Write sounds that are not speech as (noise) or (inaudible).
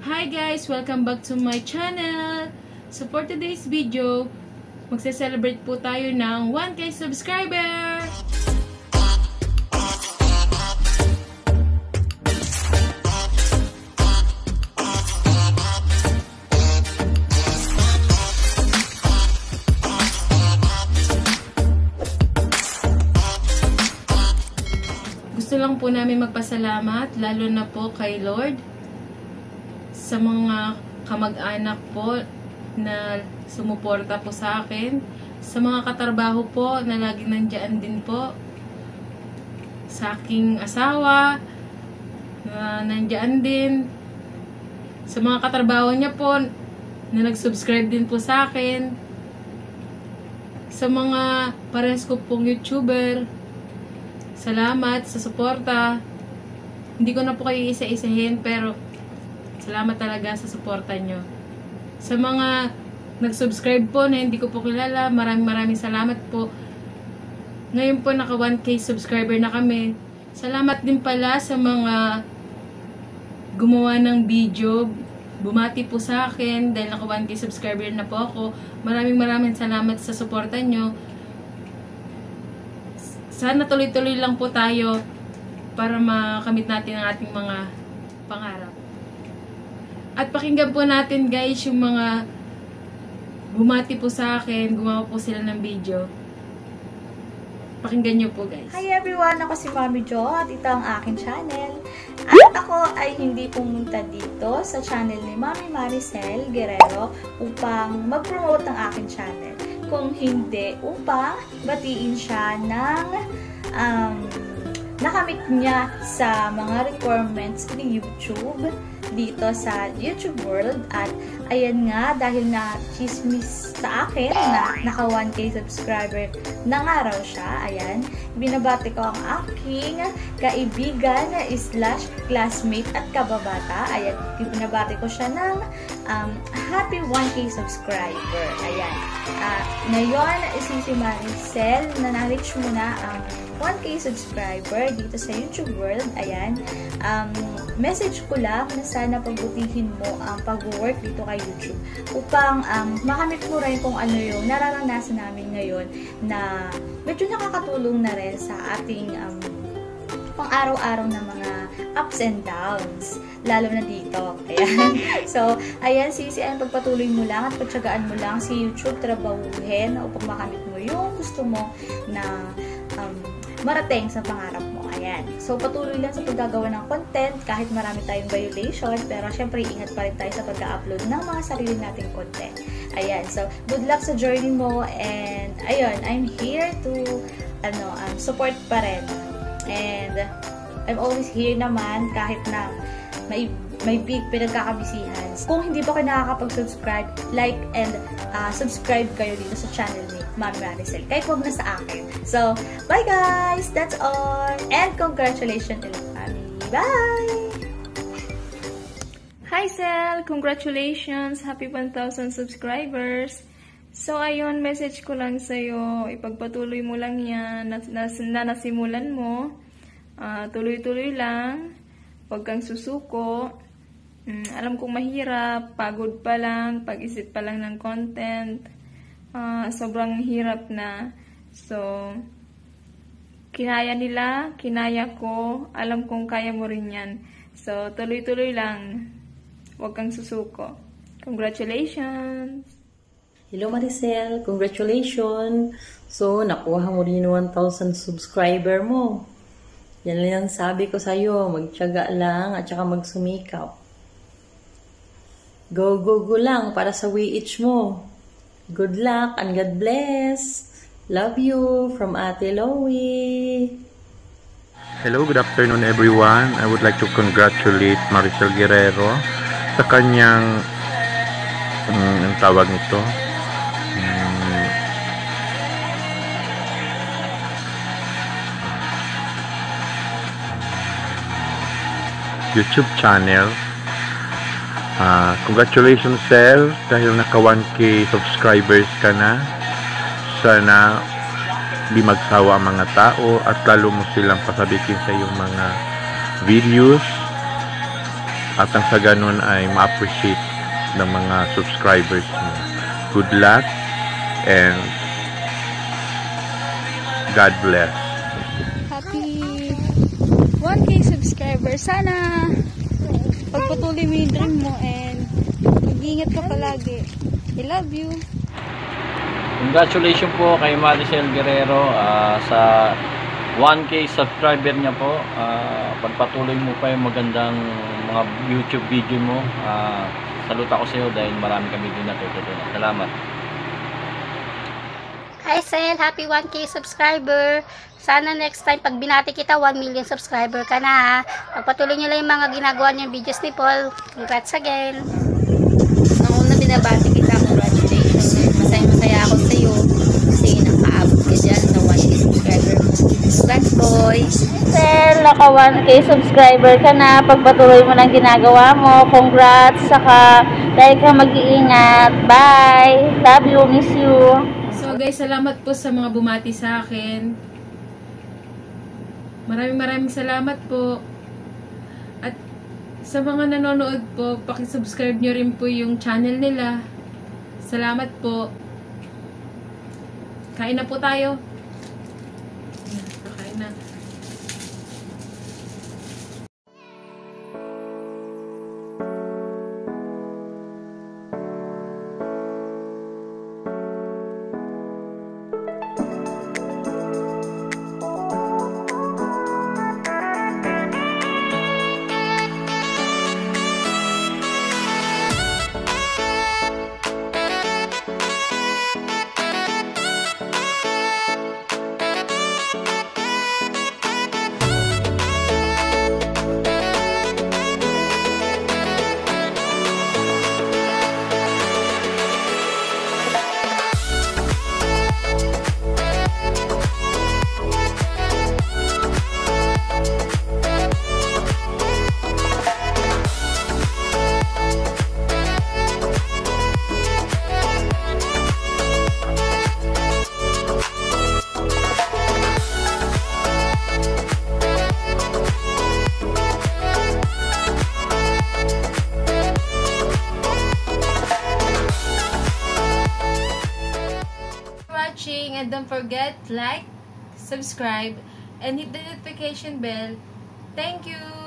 Hi guys! Welcome back to my channel! So for today's video, magse-celebrate po tayo ng 1K subscriber! Gusto lang po namin magpasalamat, lalo na po kay Lord, sa mga kamag-anak po na sumuporta po sa akin, sa mga katrabaho po na lagi nandyan din po, sa aking asawa na nandyan din, sa mga katrabaho niya po na nag-subscribe din po sa akin, sa mga pares ko pong YouTuber, salamat sa suporta. Hindi ko na po kayo isa-isahin pero Salamat talaga sa suporta nyo. Sa mga nag-subscribe po na hindi ko po kilala, maraming maraming salamat po. Ngayon po naka 1k subscriber na kami. Salamat din pala sa mga gumawa ng video. Bumati po sa akin dahil naka 1k subscriber na po ako. Maraming maraming salamat sa suporta nyo. Sana tuloy-tuloy lang po tayo para makamit natin ang ating mga pangarap. At pakinggan po natin guys yung mga bumati po sa akin, gumawa po sila ng video. Pakinggan nyo po guys. Hi everyone! Ako si Mami Jo at ito ang aking channel. At ako ay hindi pumunta dito sa channel ni Mami Maricel Guerrero upang mag-promote ng aking channel. Kung hindi, upang batiin siya ng um, nakamit niya sa mga requirements ni YouTube dito sa YouTube world. At ayan nga dahil na chismis sa akin na naka 1k subscriber na nga raw siya ayan binabati ko ang aking kaibigan slash classmate at kababata. Ayan binabati ko siya ng um, happy 1k subscriber. Ayan. Uh, ngayon si si Maricel na na-reach mo na ang 1k subscriber dito sa YouTube world ayan um, message ko lang na sana pagbutihin mo ang pag-work dito kay YouTube upang um, makamit mo rin kung ano yung nararanasan namin ngayon na medyo nakakatulong na rin sa ating um, pang araw-araw na mga ups and downs, lalo na dito. Ayan. (laughs) So, ayan, ayan, pagpatuloy mo lang at pagtsagaan mo lang si YouTube trabahuhin upang makamit mo yung gusto mo na um, marating sa pangarap mo. Ayan. So, patuloy lang sa paggagawa ng content kahit marami tayong violation, pero syempre, ingat pa rin tayo sa pag-upload ng mga sarili nating content. Ayan. So, good luck sa journey mo and ayun, I'm here to ano, um, support pa rin. And I'm always here naman kahit na may may big pinagkakabisihan. Kung hindi pa kayo nakakapag-subscribe, like and uh, subscribe kayo dito sa channel ni Mami Maricel. Kahit huwag na sa akin. So, bye guys! That's all! And congratulations ulit, Mami! Bye! Hi, Sel! Congratulations! Happy 1,000 subscribers! So, ayun, message ko lang sa'yo. Ipagpatuloy mo lang yan na, na, na nasimulan mo. Uh, tuloy-tuloy lang. Huwag kang susuko. Mm, alam kong mahirap. Pagod pa lang. Pag-isip pa lang ng content. Uh, sobrang hirap na. So, kinaya nila. Kinaya ko. Alam kong kaya mo rin yan. So, tuloy-tuloy lang. Huwag kang susuko. Congratulations! Hello Maricel, congratulations! So, nakuha mo din 1,000 subscriber mo. Yan lang ang sabi ko sa'yo, magtyaga lang at saka magsumikap. Go, go, go lang para sa WH mo. Good luck and God bless! Love you from Ate Loie! Hello, good afternoon everyone. I would like to congratulate Maricel Guerrero sa kanyang um, ang tawag nito um, YouTube channel uh, congratulations Sel dahil naka 1k subscribers ka na sana di magsawa ang mga tao at lalo mo silang pasabitin sa iyong mga videos at ang sa ganun ay ma-appreciate ng mga subscribers mo. Good luck and God bless. Happy 1K subscriber. Sana pagpatuloy mo yung dream mo and mag-iingat ka palagi. I love you. Congratulations po kay Maricel Guerrero ah, sa 1K subscriber niya po. Ah, pagpatuloy mo pa yung magandang mga YouTube video mo. Ah, salute ako sa iyo dahil marami kami din natutunan. Salamat. Hi Sel, happy 1k subscriber. Sana next time pag binati kita 1 million subscriber ka na. Pagpatuloy niyo lang yung mga ginagawa niyong videos ni Paul. Congrats again. Nung una binabati kita, congratulations. Masaya masaya ako sa iyo kasi nakaabot ka dyan sa 1k subscriber. Congrats boy! Sel, naka 1k subscriber ka na. Pagpatuloy mo lang ginagawa mo. Congrats. Saka, dahil ka mag-iingat. Bye. Love you. Miss you. Guys, salamat po sa mga bumati sa akin. Maraming maraming salamat po. At sa mga nanonood po, pakisubscribe nyo rin po yung channel nila. Salamat po. Kain na po tayo. Watching and don't forget like, subscribe, and hit the notification bell. Thank you!